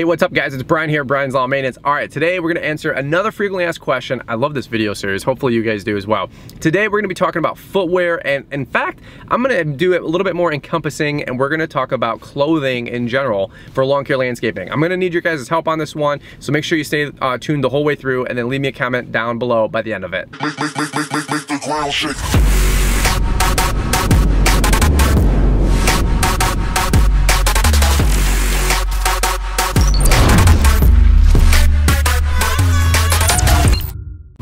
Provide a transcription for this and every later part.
Hey, what's up guys? It's Brian here, Brian's Lawn Maintenance. All right, today we're gonna answer another frequently asked question. I love this video series. Hopefully you guys do as well. Today we're gonna be talking about footwear and in fact, I'm gonna do it a little bit more encompassing and we're gonna talk about clothing in general for lawn care landscaping. I'm gonna need your guys' help on this one, so make sure you stay uh, tuned the whole way through and then leave me a comment down below by the end of it. Make, make, make,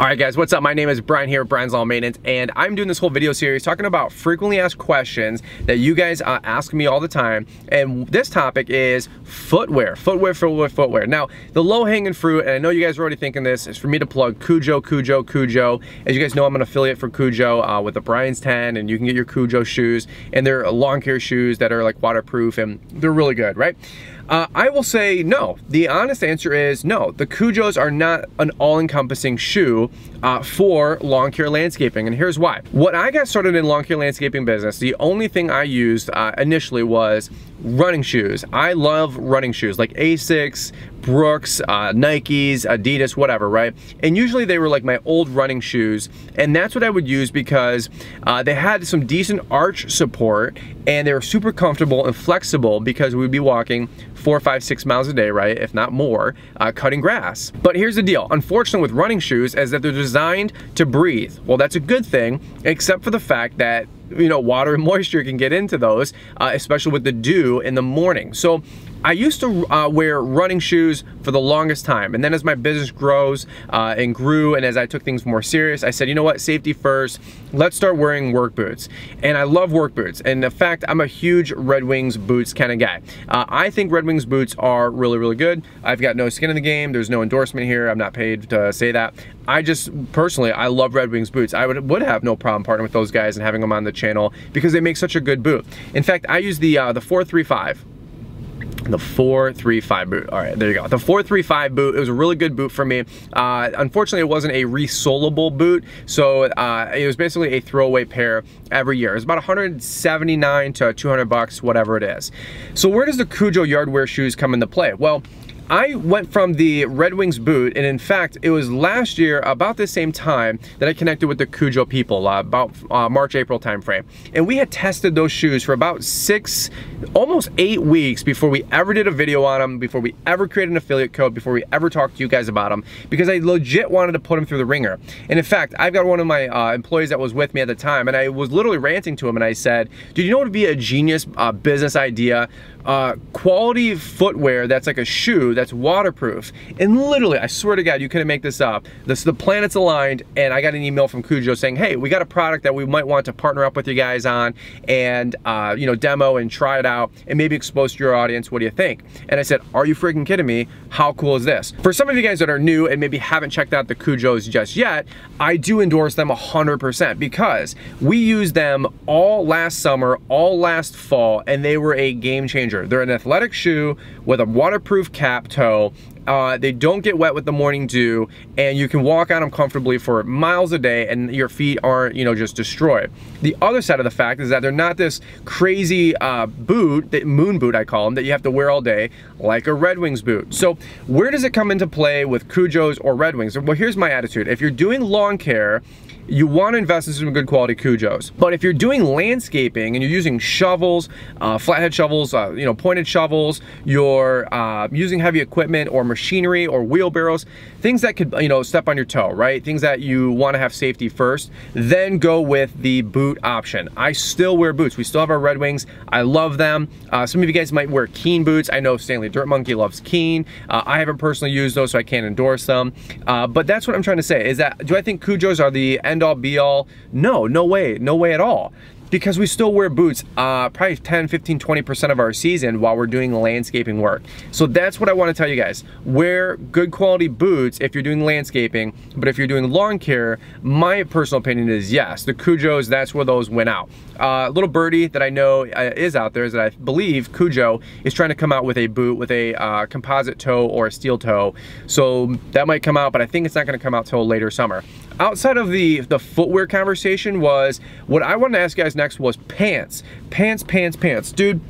make, make, make the ground shake. All right guys, what's up? My name is Brian here at Brian's Lawn Maintenance and I'm doing this whole video series talking about frequently asked questions that you guys uh, ask me all the time. And this topic is footwear, footwear, footwear, footwear. Now, the low hanging fruit, and I know you guys are already thinking this, is for me to plug Kujo, Kujo, Kujo. As you guys know, I'm an affiliate for Kujo uh, with the Brian's 10 and you can get your Kujo shoes and they're lawn care shoes that are like waterproof and they're really good, right? Uh, I will say no. The honest answer is no. The Kujos are not an all-encompassing shoe uh, for lawn care landscaping, and here's why. When I got started in lawn care landscaping business, the only thing I used uh, initially was running shoes. I love running shoes like Asics, Brooks, uh, Nikes, Adidas, whatever, right? And usually they were like my old running shoes, and that's what I would use because uh, they had some decent arch support and they were super comfortable and flexible because we'd be walking four, five, six miles a day, right? If not more, uh, cutting grass. But here's the deal. Unfortunately with running shoes is that they're designed to breathe. Well, that's a good thing, except for the fact that you know, water and moisture can get into those, uh, especially with the dew in the morning. So I used to uh, wear running shoes for the longest time. And then as my business grows uh, and grew and as I took things more serious, I said, you know what, safety first, let's start wearing work boots. And I love work boots. And in fact, I'm a huge Red Wings boots kind of guy. Uh, I think Red Wings boots are really, really good. I've got no skin in the game. There's no endorsement here. I'm not paid to say that. I just, personally, I love Red Wings boots. I would, would have no problem partnering with those guys and having them on the channel because they make such a good boot. In fact, I use the, uh, the 435 the 435 boot. All right, there you go. The 435 boot, it was a really good boot for me. Uh, unfortunately, it wasn't a resolable boot, so uh, it was basically a throwaway pair every year. It's about 179 to 200 bucks, whatever it is. So where does the Kujo Yardwear shoes come into play? Well, I went from the Red Wings boot, and in fact, it was last year, about the same time, that I connected with the Kujo people, uh, about uh, March, April timeframe. And we had tested those shoes for about six, almost eight weeks before we ever did a video on them, before we ever created an affiliate code, before we ever talked to you guys about them, because I legit wanted to put them through the ringer. And in fact, I've got one of my uh, employees that was with me at the time, and I was literally ranting to him, and I said, dude, you know what would be a genius uh, business idea? uh, quality footwear that's like a shoe that's waterproof. And literally, I swear to God, you couldn't make this up. This, the planets aligned and I got an email from Kujo saying, hey, we got a product that we might want to partner up with you guys on and, uh, you know, demo and try it out and maybe expose to your audience. What do you think? And I said, are you freaking kidding me? How cool is this? For some of you guys that are new and maybe haven't checked out the Kujos just yet, I do endorse them 100% because we used them all last summer, all last fall, and they were a game changer they're an athletic shoe with a waterproof cap toe. Uh, they don't get wet with the morning dew and you can walk on them comfortably for miles a day and your feet aren't, you know, just destroyed. The other side of the fact is that they're not this crazy uh, boot, that moon boot I call them, that you have to wear all day like a Red Wings boot. So where does it come into play with Kujos or Red Wings? Well, here's my attitude. If you're doing lawn care, you want to invest in some good quality Kujos. But if you're doing landscaping and you're using shovels, uh, flathead shovels, uh, you know, pointed shovels, you're uh, using heavy equipment or machinery or wheelbarrows, things that could, you know, step on your toe, right? Things that you want to have safety first, then go with the boot option. I still wear boots. We still have our Red Wings. I love them. Uh, some of you guys might wear Keen boots. I know Stanley Dirt Monkey loves Keen. Uh, I haven't personally used those, so I can't endorse them. Uh, but that's what I'm trying to say, is that do I think Kujos are the end end all be all. No, no way, no way at all because we still wear boots uh, probably 10, 15, 20% of our season while we're doing landscaping work. So that's what I wanna tell you guys. Wear good quality boots if you're doing landscaping, but if you're doing lawn care, my personal opinion is yes, the Kujos, that's where those went out. Uh, little birdie that I know uh, is out there is that I believe Kujo is trying to come out with a boot with a uh, composite toe or a steel toe. So that might come out, but I think it's not gonna come out till later summer outside of the, the footwear conversation was, what I wanted to ask you guys next was pants. Pants, pants, pants. Dude,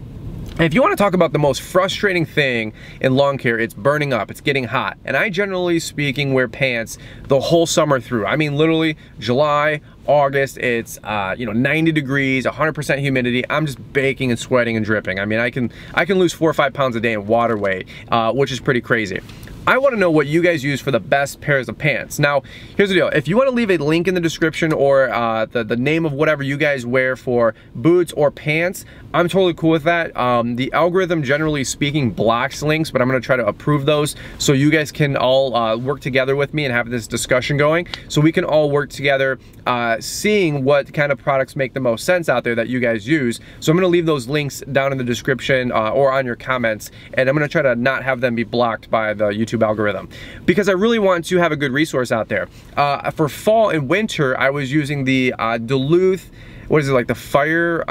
if you want to talk about the most frustrating thing in lawn care, it's burning up, it's getting hot. And I generally speaking wear pants the whole summer through. I mean, literally July, August, it's uh, you know 90 degrees, 100% humidity. I'm just baking and sweating and dripping. I mean, I can I can lose four or five pounds a day in water weight, uh, which is pretty crazy. I want to know what you guys use for the best pairs of pants. Now, here's the deal. If you want to leave a link in the description or uh, the, the name of whatever you guys wear for boots or pants, I'm totally cool with that. Um, the algorithm, generally speaking, blocks links, but I'm going to try to approve those so you guys can all uh, work together with me and have this discussion going so we can all work together uh, seeing what kind of products make the most sense out there that you guys use. So I'm going to leave those links down in the description uh, or on your comments, and I'm going to try to not have them be blocked by the YouTube YouTube algorithm because I really want to have a good resource out there. Uh, for fall and winter, I was using the uh, Duluth, what is it, like the fire,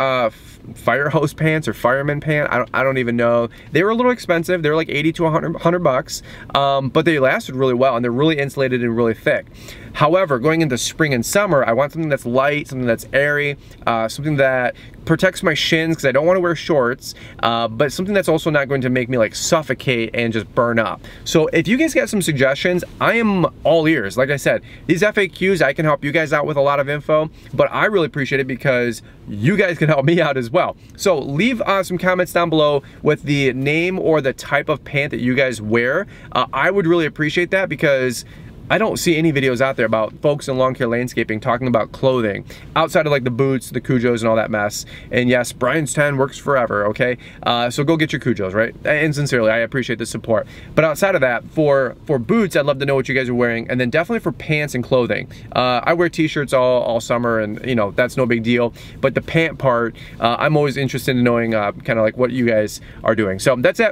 uh, fire hose pants or fireman pant. I don't, I don't even know. They were a little expensive. They were like 80 to 100, 100 bucks, um, but they lasted really well and they're really insulated and really thick. However, going into spring and summer, I want something that's light, something that's airy, uh, something that protects my shins because I don't want to wear shorts, uh, but something that's also not going to make me like suffocate and just burn up. So if you guys got some suggestions, I am all ears. Like I said, these FAQs, I can help you guys out with a lot of info, but I really appreciate it because you guys can help me out as well. So leave uh, some comments down below with the name or the type of pant that you guys wear. Uh, I would really appreciate that because I don't see any videos out there about folks in lawn care landscaping talking about clothing outside of like the boots, the Kujos and all that mess. And yes, Brian's 10 works forever, okay? Uh, so go get your Kujos, right? And sincerely, I appreciate the support. But outside of that, for, for boots, I'd love to know what you guys are wearing. And then definitely for pants and clothing. Uh, I wear t-shirts all, all summer and you know, that's no big deal. But the pant part, uh, I'm always interested in knowing uh, kind of like what you guys are doing. So that's it.